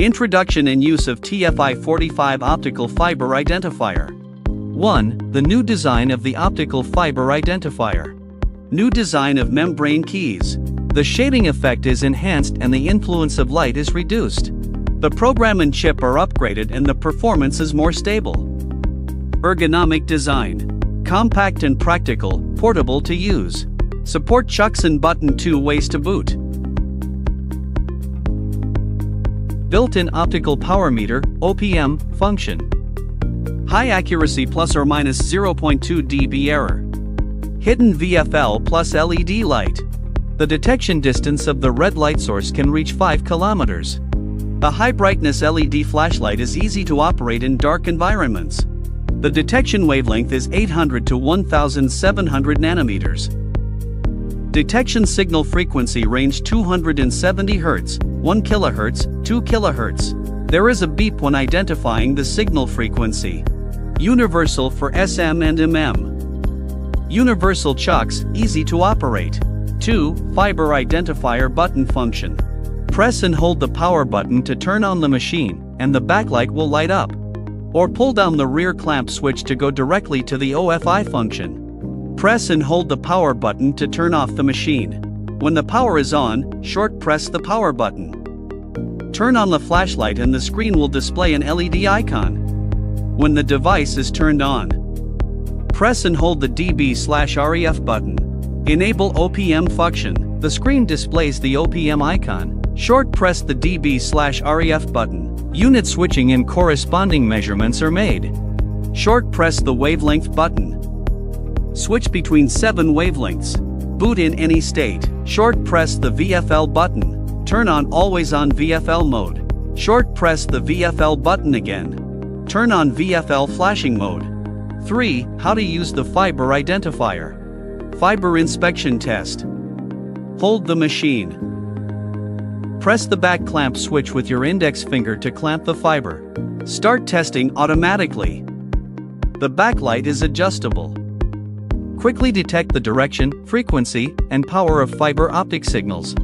Introduction and use of TFI 45 Optical Fiber Identifier 1. The new design of the optical fiber identifier. New design of membrane keys. The shading effect is enhanced and the influence of light is reduced. The program and chip are upgraded and the performance is more stable. Ergonomic design. Compact and practical, portable to use. Support chucks and button two ways to boot. Built-in optical power meter (OPM) function. High accuracy plus or minus 0.2 dB error. Hidden VFL plus LED light. The detection distance of the red light source can reach 5 kilometers. The high brightness LED flashlight is easy to operate in dark environments. The detection wavelength is 800 to 1700 nanometers. Detection signal frequency range 270 Hz, 1 kHz, 2 kHz. There is a beep when identifying the signal frequency. Universal for SM and MM. Universal chucks, easy to operate. 2. Fiber identifier button function. Press and hold the power button to turn on the machine, and the backlight will light up. Or pull down the rear clamp switch to go directly to the OFI function. Press and hold the power button to turn off the machine. When the power is on, short press the power button. Turn on the flashlight and the screen will display an LED icon. When the device is turned on, press and hold the DB/REF button. Enable OPM function. The screen displays the OPM icon. Short press the DB/REF button. Unit switching and corresponding measurements are made. Short press the wavelength button. Switch between 7 wavelengths. Boot in any state. Short press the VFL button. Turn on always on VFL mode. Short press the VFL button again. Turn on VFL flashing mode. 3. How to use the fiber identifier. Fiber inspection test. Hold the machine. Press the back clamp switch with your index finger to clamp the fiber. Start testing automatically. The backlight is adjustable. Quickly detect the direction, frequency, and power of fiber optic signals.